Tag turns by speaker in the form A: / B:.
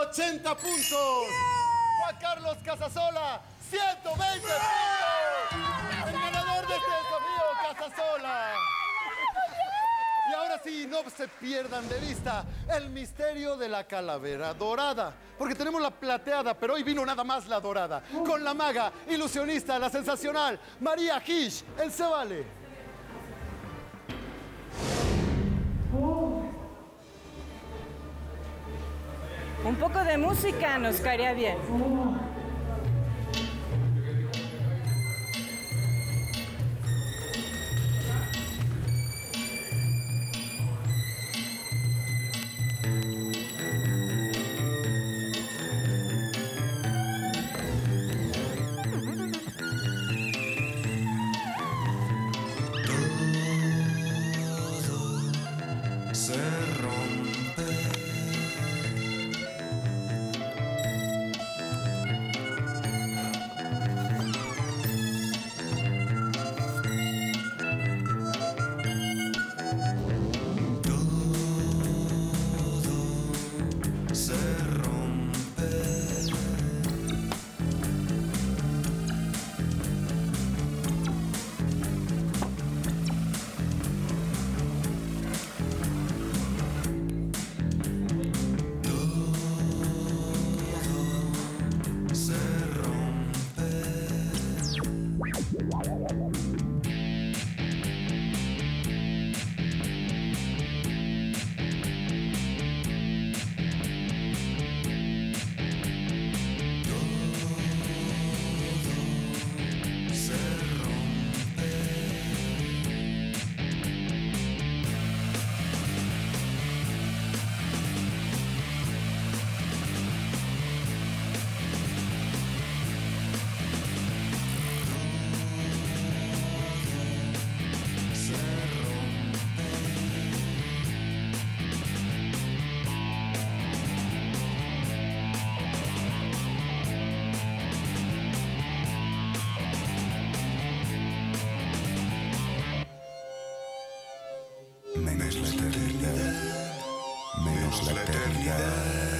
A: 80 puntos. Juan Carlos Casasola, 120 puntos. El ganador de este desafío, Casasola. Y ahora sí, no se pierdan de vista el misterio de la calavera dorada. Porque tenemos la plateada, pero hoy vino nada más la dorada. Con la maga, ilusionista, la sensacional, María Gish, el se vale.
B: Un poco de música nos caería bien.
C: se rompe. Se
D: Menos la eternidad. Menos la eternidad.